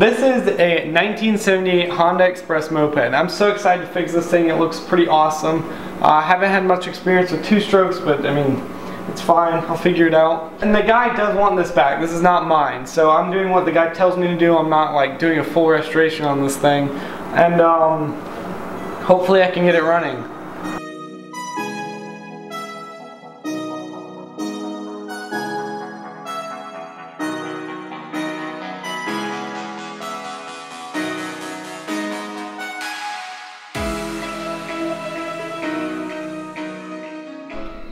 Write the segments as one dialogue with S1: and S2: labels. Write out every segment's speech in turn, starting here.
S1: This is a 1978 Honda Express moped. I'm so excited to fix this thing. It looks pretty awesome. Uh, I haven't had much experience with two strokes, but I mean, it's fine. I'll figure it out. And the guy does want this back. This is not mine. So I'm doing what the guy tells me to do. I'm not like doing a full restoration on this thing. And um, hopefully I can get it running.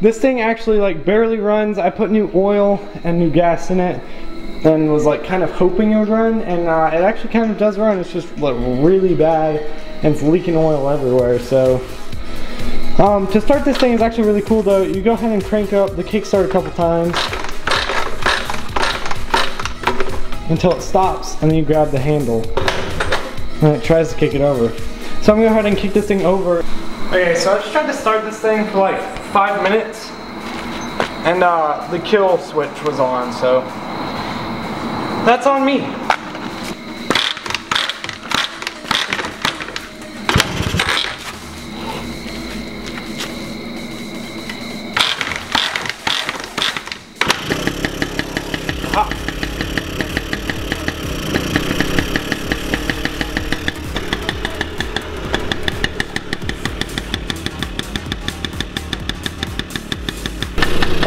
S1: This thing actually like barely runs. I put new oil and new gas in it and was like kind of hoping it would run and uh, it actually kind of does run. It's just like really bad and it's leaking oil everywhere. So um, to start this thing is actually really cool though. You go ahead and crank up the kickstart a couple times until it stops and then you grab the handle and it tries to kick it over. So I'm gonna go ahead and kick this thing over. Okay, so I just tried to start this thing for like five minutes and uh, the kill switch was on, so that's on me.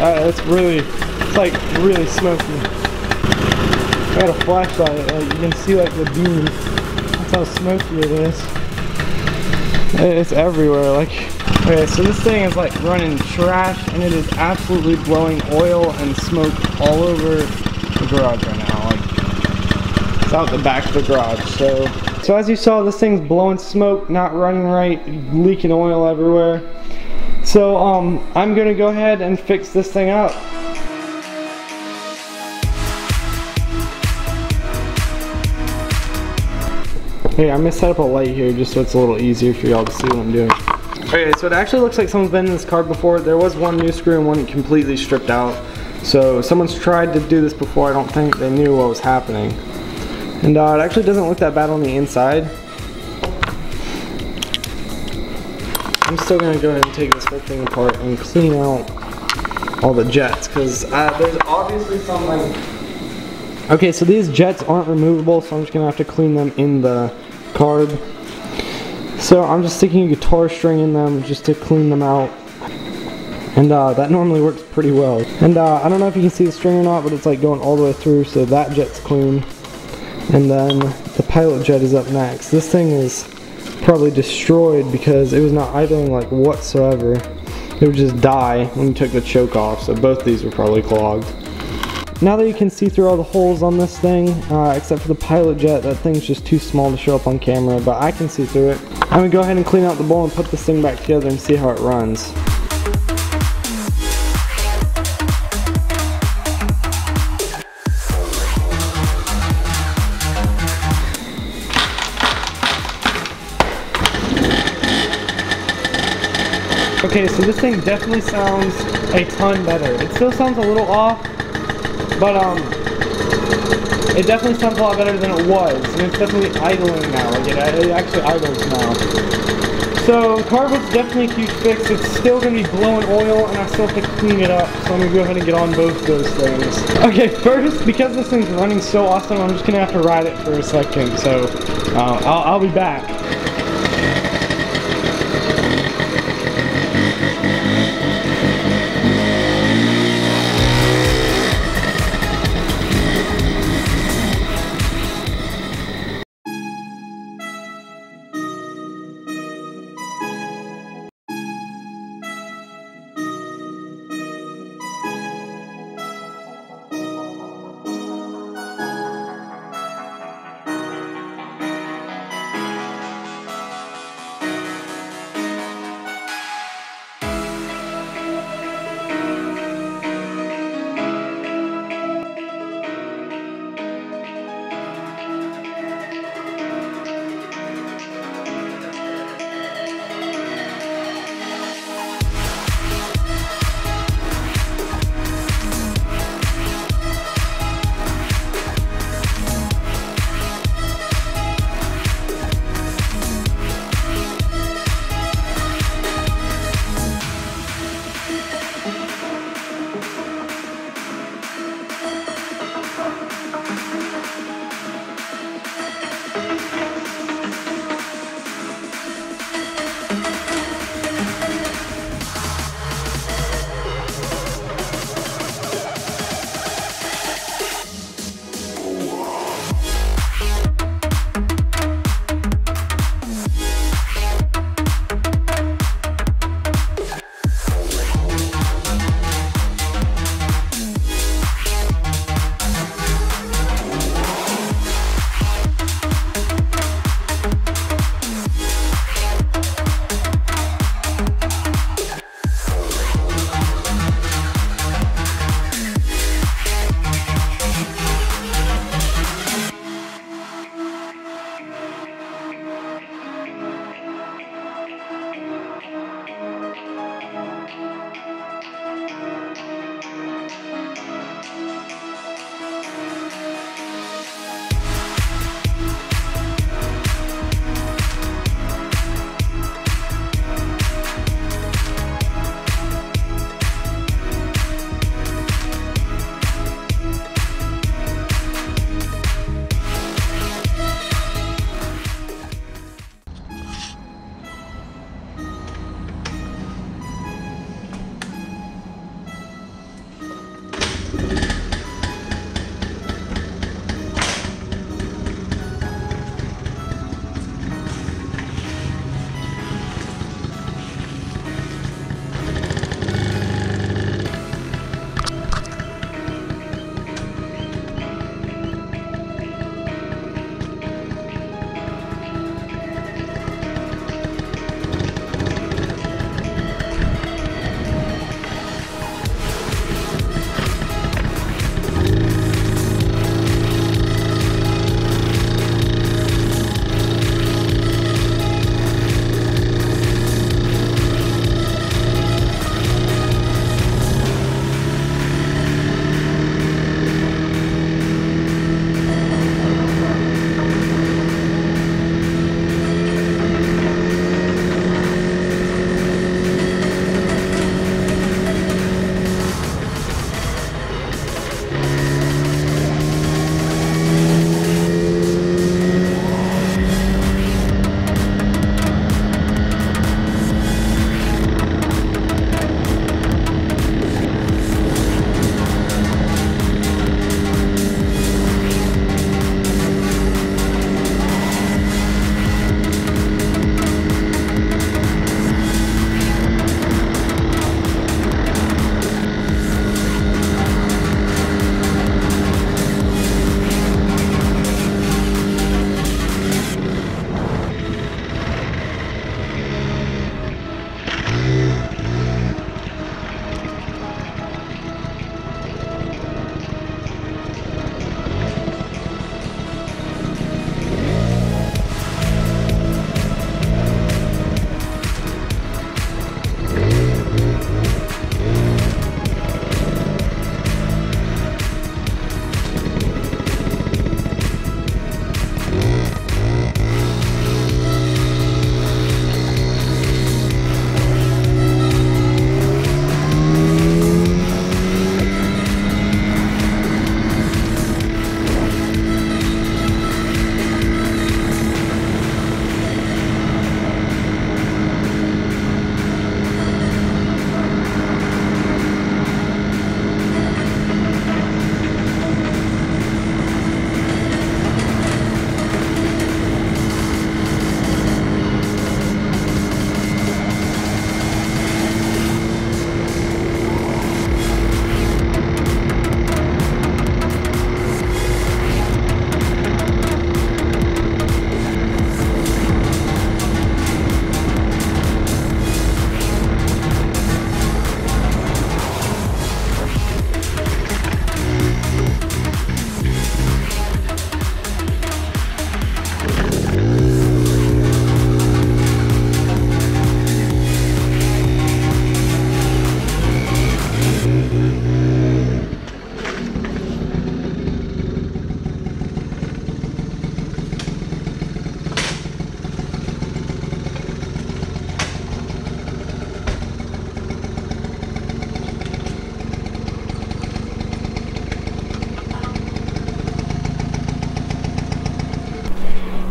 S1: Uh, it's really, it's like really smoky. I got a flashlight, like you can see like the beam. That's how smoky it is. It's everywhere, like, okay, so this thing is like running trash and it is absolutely blowing oil and smoke all over the garage right now. Like, it's out the back of the garage, so. So as you saw, this thing's blowing smoke, not running right, leaking oil everywhere. So um, I'm gonna go ahead and fix this thing up. Hey, I'm gonna set up a light here just so it's a little easier for y'all to see what I'm doing. Okay, so it actually looks like someone's been in this car before. There was one new screw and one completely stripped out. So someone's tried to do this before. I don't think they knew what was happening. And uh, it actually doesn't look that bad on the inside. I'm still gonna go ahead and take this whole thing apart and clean out all the jets because uh, there's obviously some like okay so these jets aren't removable so I'm just gonna have to clean them in the carb. So I'm just sticking a guitar string in them just to clean them out. And uh, that normally works pretty well. And uh, I don't know if you can see the string or not but it's like going all the way through so that jet's clean. And then the pilot jet is up next. This thing is probably destroyed because it was not idling like whatsoever. It would just die when you took the choke off, so both these were probably clogged. Now that you can see through all the holes on this thing, uh, except for the pilot jet, that thing's just too small to show up on camera, but I can see through it. I'm gonna go ahead and clean out the bowl and put this thing back together and see how it runs. Okay, so this thing definitely sounds a ton better. It still sounds a little off, but um, it definitely sounds a lot better than it was. And it's definitely idling now. Like it, it actually idles now. So carburet's definitely a huge fix. It's still gonna be blowing oil, and I still have to clean it up. So I'm gonna go ahead and get on both those things. Okay, first because this thing's running so awesome, I'm just gonna have to ride it for a second. So uh, I'll, I'll be back.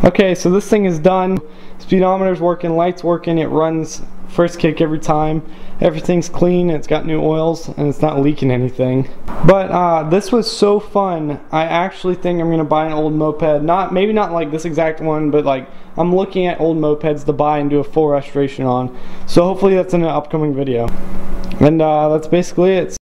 S1: Okay, so this thing is done. Speedometer's working, lights working, it runs first kick every time. Everything's clean, it's got new oils, and it's not leaking anything. But uh, this was so fun. I actually think I'm gonna buy an old moped. Not maybe not like this exact one, but like I'm looking at old mopeds to buy and do a full restoration on. So hopefully that's in an upcoming video. And uh, that's basically it.